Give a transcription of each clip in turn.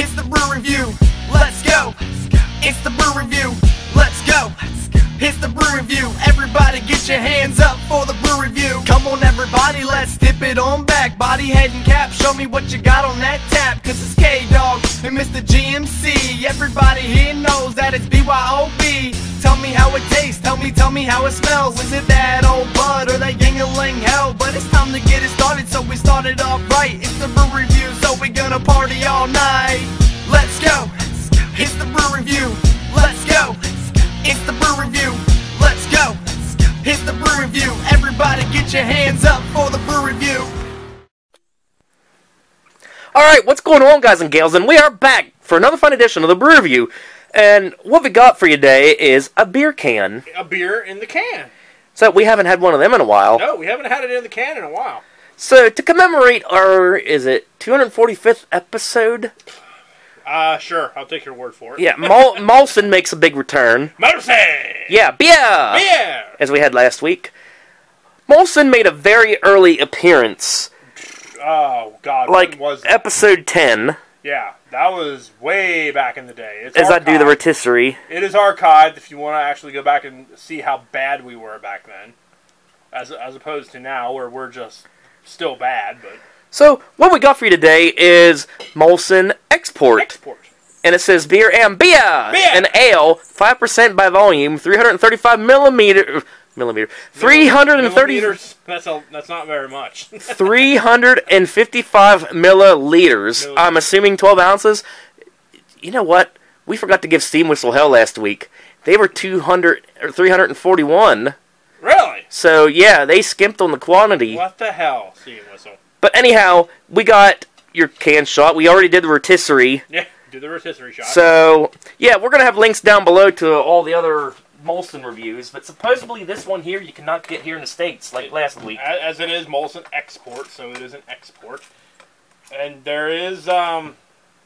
It's the brew review. Let's go. It's the brew review. Let's go. It's the brew review. Everybody get your hands up for the brew review. Come on, everybody, let's dip it on back. Body, head, and cap. Show me what you got on that tap. Cause it's K Dog and Mr. GMC. Everybody here knows that it's BYOB. Tell me how it tastes. Tell me, tell me how it smells. Is it that old bud or that Yuengling hell? But it's time to get it started, so we started off right. It's the brew review, so gonna party all night. Let's go. It's the brew review. Let's go. It's the brew review. Let's go. It's the brew review. Everybody get your hands up for the brew review. All right, what's going on, guys and gals? And we are back for another fun edition of the Brew Review. And what we got for you today is a beer can. A beer in the can. So we haven't had one of them in a while. No, we haven't had it in the can in a while. So to commemorate our, is it 245th episode? Uh, sure. I'll take your word for it. Yeah, Mol- Molson makes a big return. Mercy! Yeah, beer! Beer! As we had last week. Molson made a very early appearance, Oh, God. like was that? episode 10, Yeah, that was way back in the day. It's as I do the rotisserie. It is archived if you want to actually go back and see how bad we were back then. As, as opposed to now, where we're just still bad, but. So what we got for you today is Molson Export. Export. And it says beer and beer, beer. an ale, five percent by volume, 335 millimeter millimeter, 330. That's a, that's not very much. 355 milliliters. I'm assuming 12 ounces. You know what? We forgot to give Steam Whistle Hell last week. They were 200 or 341. So yeah, they skimped on the quantity. What the hell, Steam Whistle? But anyhow, we got your can shot. We already did the rotisserie. Yeah, do the rotisserie shot. So, yeah, we're going to have links down below to all the other Molson reviews, but supposedly this one here you cannot get here in the States like last week. As it is Molson export, so it is an export. And there is um,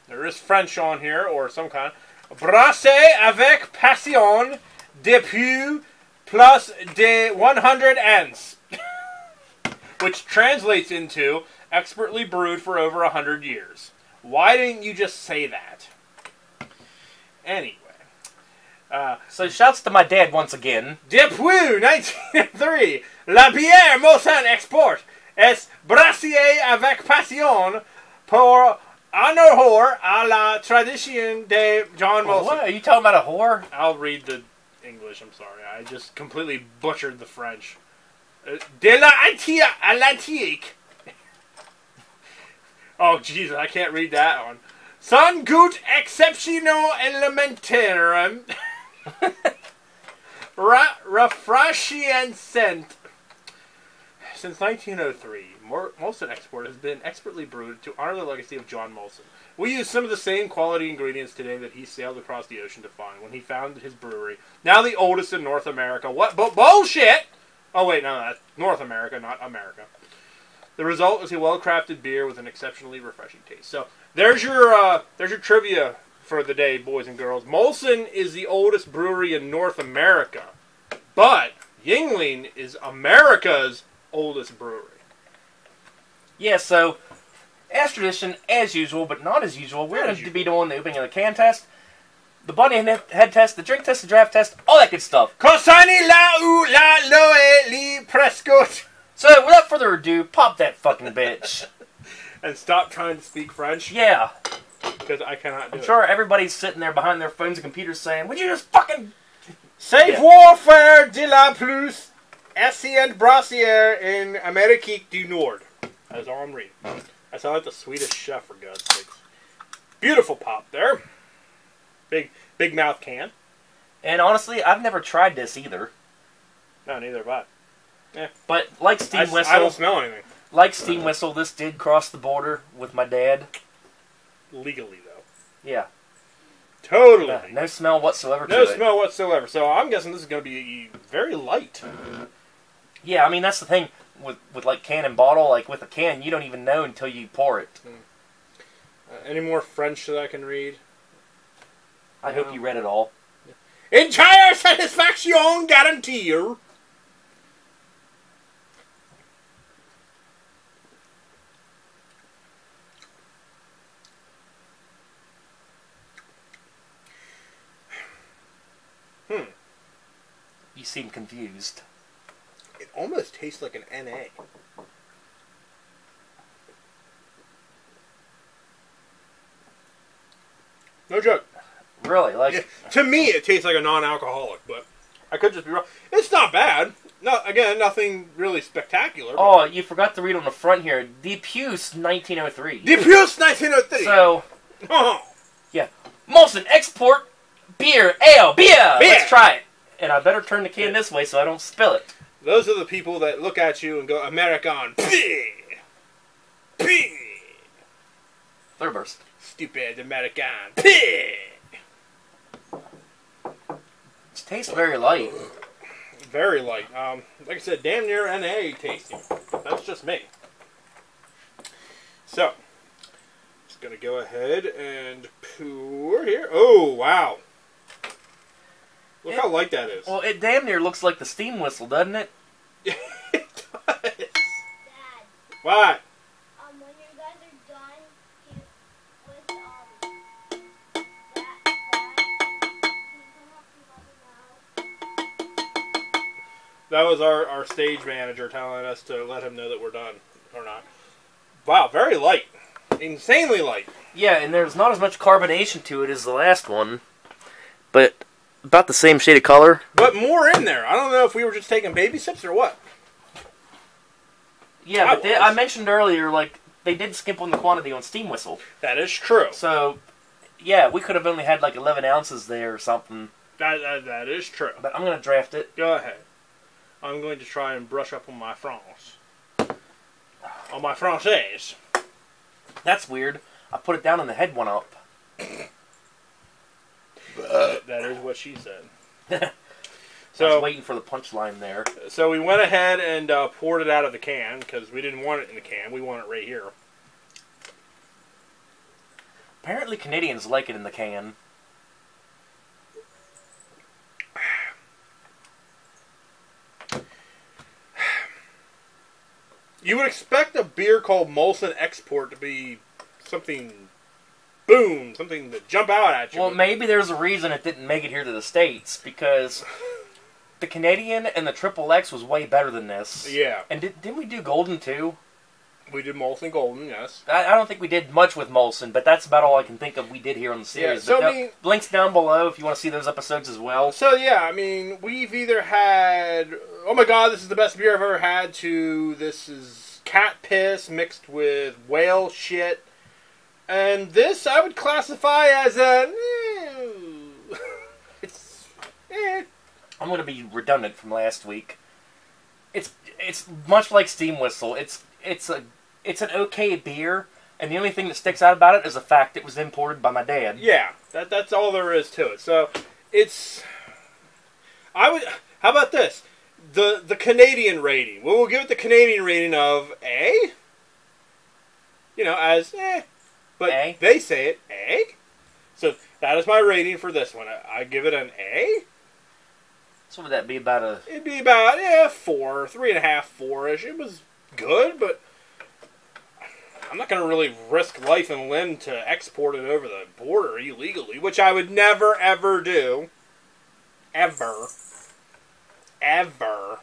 there is French on here or some kind. Brasser avec passion depuis plus de 100 ans, which translates into expertly brewed for over 100 years. Why didn't you just say that? Anyway. Uh, So, shouts to my dad once again. Depuis 1903, la bière Molson Export est brassée avec passion pour honneur à la tradition de John Molson. What? Are you talking about a whore? I'll read the English, I'm sorry. I just completely butchered the French. Uh, De la Antia à l'Antique. oh, Jesus, I can't read that one. Son goût exceptionnel elementaire. Ra- Rafraîchissant. Since 1903, Mor- Molson Export has been expertly brewed to honor the legacy of John Molson. We use some of the same quality ingredients today that he sailed across the ocean to find when he founded his brewery. Now the oldest in North America. What? Bu- bullshit! Oh wait, no, that's North America, not America. The result is a well-crafted beer with an exceptionally refreshing taste. So there's your uh, there's your trivia for the day, boys and girls. Molson is the oldest brewery in North America, but Yuengling is America's oldest brewery. Yeah, so, as tradition, as usual, but not as usual, we're going to be doing the opening of the can test, the bunny head head test, the drink test, the draft test, all that good stuff. Consani la ou la loe li prescott. So, without further ado, pop that fucking bitch. And stop trying to speak French Yeah, because I cannot do I'm it. sure everybody's sitting there behind their phones and computers saying, Would you just fucking. Savoir-faire de la plus ancien brassière in Amérique du Nord. That's all I'm reading. I sound like the Swedish chef for God's sakes. Beautiful pop there. Big big mouth can. And honestly, I've never tried this either. No, neither have I. But like Steam s- Whistle, I don't smell anything. like Steam Whistle, this did cross the border with my dad. Legally though. Yeah, Totally. no, no smell whatsoever. No to it. smell whatsoever. So I'm guessing this is going to be very light. Yeah, I mean that's the thing with with like can and bottle. Like with a can, you don't even know until you pour it. Mm. Uh, any more French that I can read? I no. hope you read it all. Yeah. Entire satisfaction guarantee. Hmm. You seem confused. Almost tastes like an NA. No joke. Really? Like, Yeah, to me, it tastes like a non-alcoholic, but I could just be wrong. It's not bad. No, again, nothing really spectacular. oh, you forgot to read on the front here. Depuce 1903. Depuce 1903. So, oh, yeah, Molson Export Beer Ale Beer. Beer. Let's try it. And I better turn the can this way so I don't spill it. Those are the people that look at you and go, "American, Third burst. stupid American, beer." It tastes very light. Very light. Um, like I said, damn near NA tasting. That's just me. So, just gonna go ahead and pour here. Oh wow! Look It- how light that is. Well, it damn near looks like the steam whistle, doesn't it? it does. Dad, Why? um, when you guys are done with um that that, can you come up and let me know? That was our, our stage manager telling us to let him know that we're done or not. Wow, very light. Insanely light. Yeah, and there's not as much carbonation to it as the last one, but about the same shade of color. But more in there. I don't know if we were just taking baby sips or what. Yeah, I but they. I mentioned earlier, like they did skimp on the quantity on steam whistle, That is true. so yeah, we could have only had like 11 ounces there or something. That, that, that is true. But I'm gonna draft it. Go ahead. I'm going to try and brush up on my France. On my Française. That's weird. I put it down and the head went up. That is what she said. so I was So, waiting for the punchline there. so we went ahead and uh, poured it out of the can because we didn't want it in the can. We want it right here. Apparently, Canadians like it in the can. You would expect a beer called Molson Export to be something, boom, something to jump out at you. Well, maybe there's a reason it didn't make it here to the states because the Canadian and the Triple X was way better than this. yeah, And did, didn't we do Golden too? we did Molson Golden, yes. I, I don't think we did much with Molson, but that's about all I can think of we did here on the series. Yeah, so, no- mean- links down below if you want to see those episodes as well. So yeah, I mean, we've either had, oh my god, this is the best beer I've ever had, to this is cat piss mixed with whale shit, and this I would classify as a, eh, it's, eh, I'm going to be redundant from last week. It's it's much like Steam Whistle. It's it's a it's an okay beer, and the only thing that sticks out about it is the fact it was imported by my dad. Yeah, that that's all there is to it. So it's I would how about this? The the Canadian rating. Well, we'll give it the Canadian rating of A. You know, as eh. But A? they say it A. So that is my rating for this one. I, I give it an A. So would that be about a It'd be about yeah, four, three and a half, four ish. It was good, but I'm not gonna really risk life and limb to export it over the border illegally, which I would never ever do. Ever. Ever.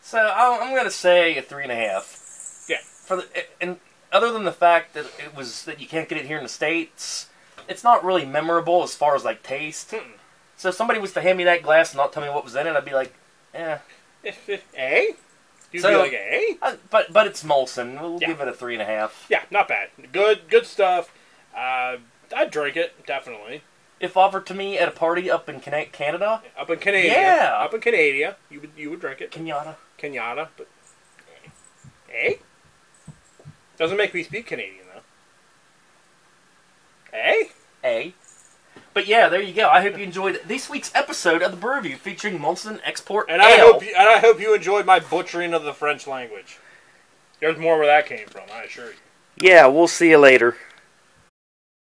So I'm, I'm gonna say a three and a half. Yeah. For the and other than the fact that it was that you can't get it here in the states, it's not really memorable as far as like taste. Hmm. So if somebody was to hand me that glass and not tell me what was in it, I'd be like, eh. If, You'd be like A? Uh, but but it's Molson. We'll Yeah. give it a three and a half. Yeah, not bad. Good good stuff. Uh, I'd drink it, definitely. If offered to me at a party up in Canada, Up in Canada. Yeah. Up in Canada, you would you would drink it. Kenyatta. Kenyatta, but eh? Doesn't make me speak Canadian though. Eh? A. But yeah, there you go. I hope you enjoyed this week's episode of the Brew Review featuring Molson Export And I Ale. hope you, and I hope you enjoyed my butchering of the French language. There's more where that came from, I assure you. Yeah, we'll see you later.